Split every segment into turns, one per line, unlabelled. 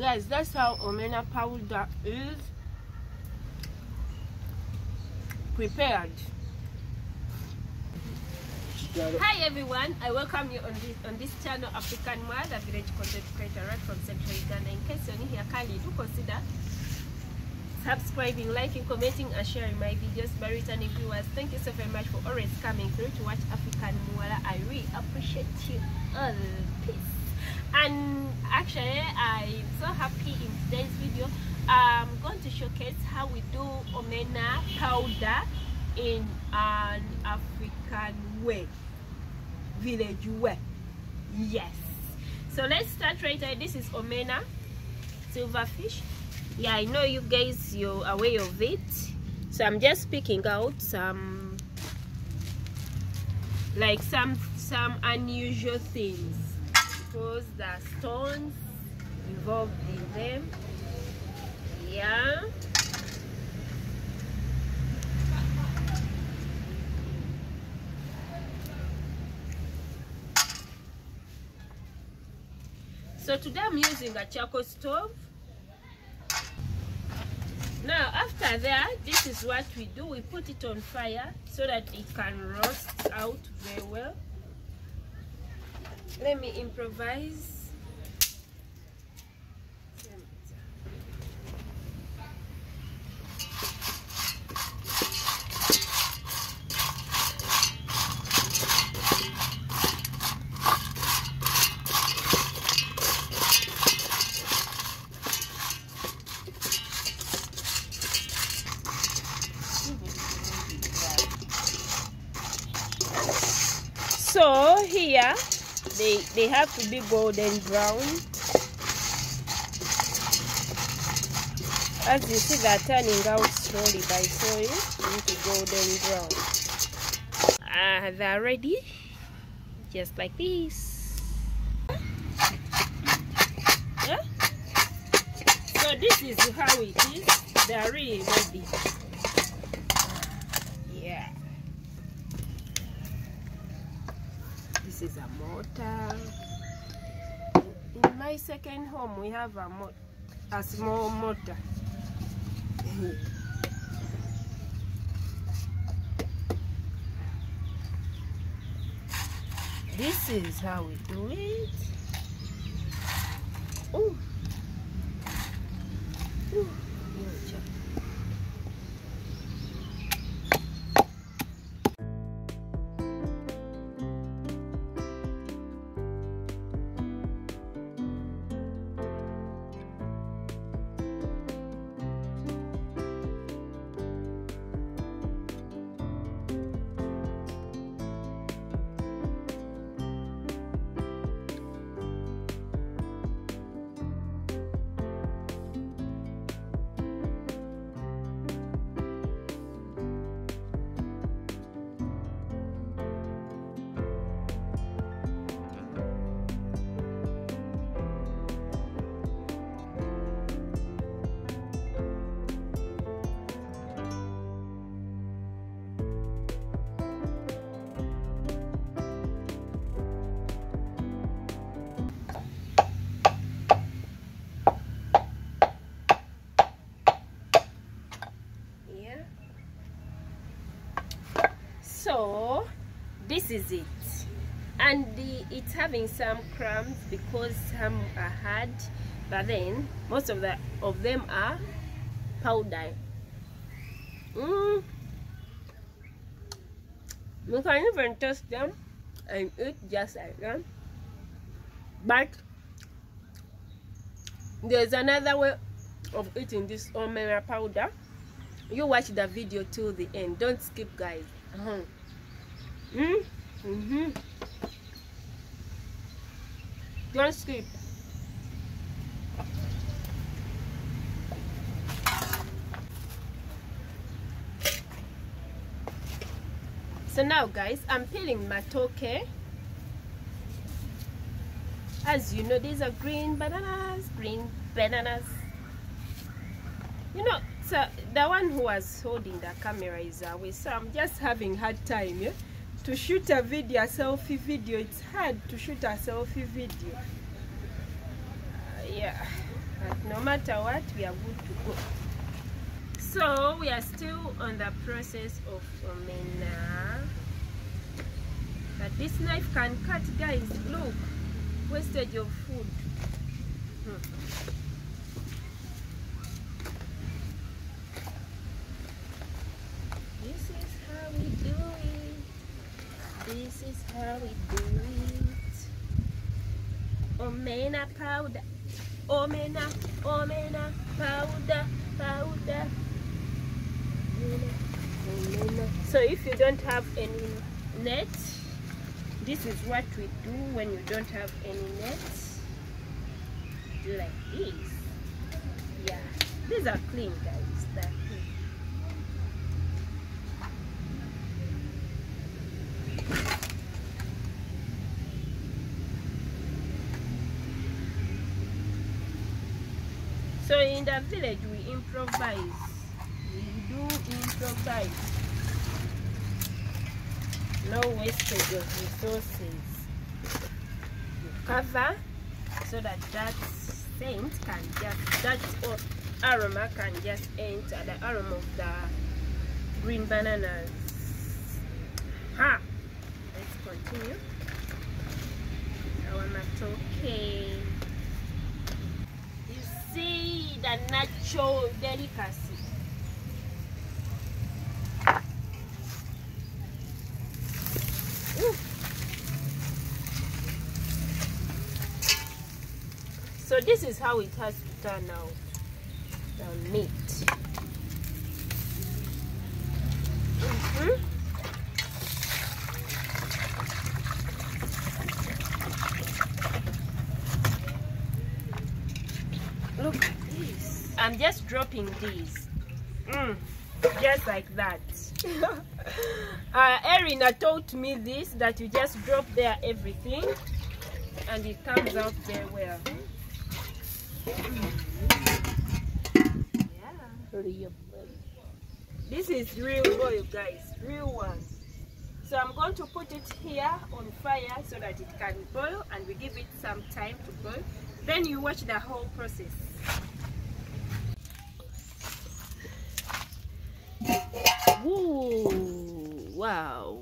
Guys, that's how omena powder is prepared. Hi everyone, I welcome you on this on this channel African a village content creator right from Central Uganda. In case you're new here, kindly do consider subscribing, liking, commenting, and sharing my videos. My returning viewers, thank you so very much for always coming through to watch African Muwala. I really appreciate you all. Peace. And actually, I'm so happy in today's video. I'm going to showcase how we do omena powder in an African way, village way. Yes. So let's start right away. This is omena silverfish yeah i know you guys you're aware of it so i'm just picking out some like some some unusual things because there are stones involved in them. Yeah. So today i'm using a charcoal stove. Now after that this is what we do. We put it on fire so that it can roast out very well let me improvise so here they they have to be golden brown. As you see they're turning out slowly by slowly into golden brown. Uh, they're ready. Just like this. Yeah? so this is how it is. They're really ready yeah this is a mortar in my second home we have a, a small mortar this is how we do it. Ooh. Is it and the, it's having some crumbs because some are hard but then most of the of them are powder mm. you can even toast them and eat just like that but there's another way of eating this omena powder you watch the video till the end don't skip guys uh -huh. Mm? Mm-hmm. Don't skip. So now guys, I'm peeling my toke. As you know, these are green bananas, green bananas. You know, so the one who was holding the camera is away, so I'm just having hard time, yeah? To shoot a video, a selfie video. It's hard to shoot a selfie video. Uh, yeah. But no matter what, we are good to go. So we are still on the process of omena. But this knife can cut, guys. Look, wastage of food. Hmm. This is how we do it. Omena powder. Omena, omena powder, powder. So if you don't have any net, this is what we do when you don't have any net. Do like this. Yeah, these are clean, guys. They're clean. So in the village we improvise. We do improvise. No wastage of resources. You cover so that that scent can just that aroma can just enter the aroma of the green bananas. Ha! Let's continue. Our matoke. See the natural delicacy. So this is how it has to turn out. The meat. I'm just dropping these. Mm, just like that. uh, Erina taught me this that you just drop there everything and it comes out very well. Yeah. This is real oil, guys. Real one. So I'm going to put it here on fire so that it can boil and we give it some time to boil. Then you watch the whole process. Wow.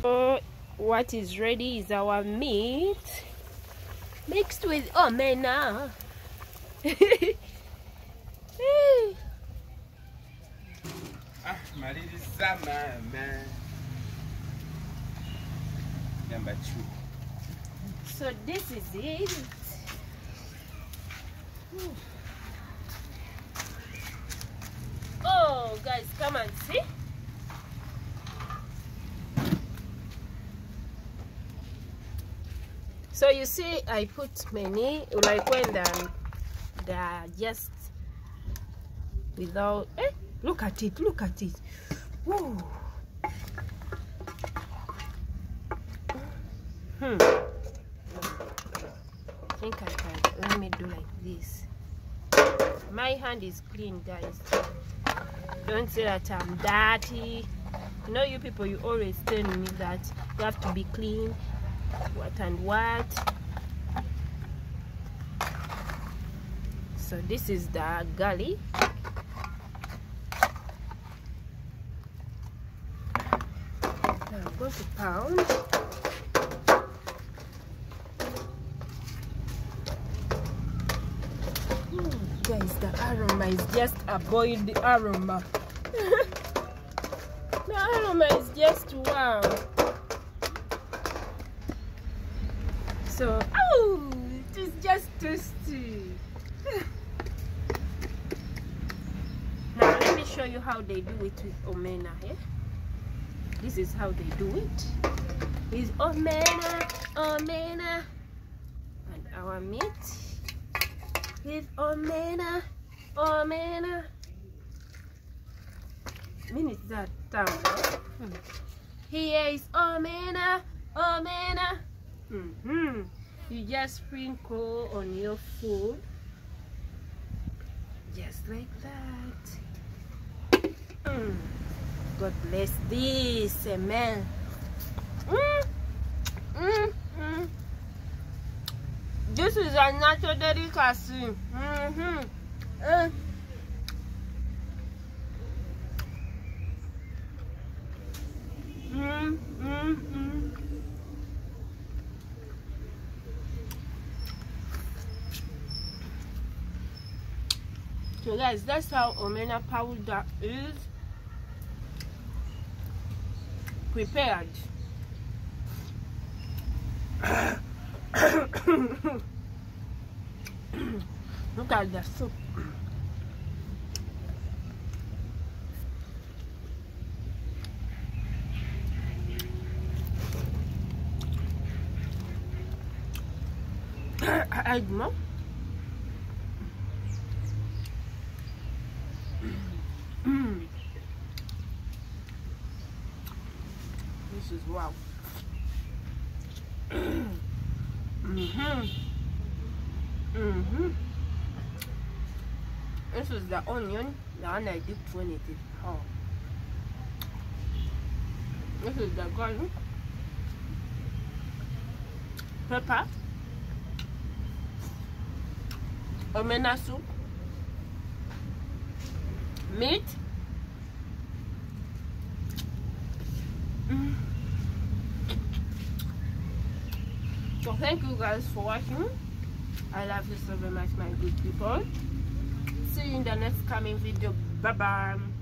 So what is ready is our meat mixed with omena.
Ah, mama. Number two.
so this is it. Oh, guys, come and see. So you see, I put many like when the the just without. Eh, look at it! Look at it! Woo. Hmm. I think I can. Let me do like this. My hand is clean, guys. Don't say that I'm dirty. You know, you people, you always tell me that you have to be clean. What and what. So this is the gully. I'm going to pound. Mm, Guys, the aroma is just a boiled aroma. the aroma is just wow. So, oh, it is just tasty. now, let me show you how they do it with omena. Yeah? This is how they do it. With omena, omena, and our meat with omena, omena. Minute that down. Hmm. Here is omena, omena. Mm-hmm. You just sprinkle on your food, just like that. Mm. God bless this, amen. Mm. Mm, mm. This is a natural delicacy. Mm-hmm. Uh. Mm, mm, mm. So guys, that's how omena powder is prepared. Look at the soup. aide more. Mm. This is wow. mhm. Mhm. This is the onion, the one I dipped when it is hot. This is the garlic, pepper, omena soup, meat. So thank you guys for watching. I love you so very much my good people. See you in the next coming video. Bye bye.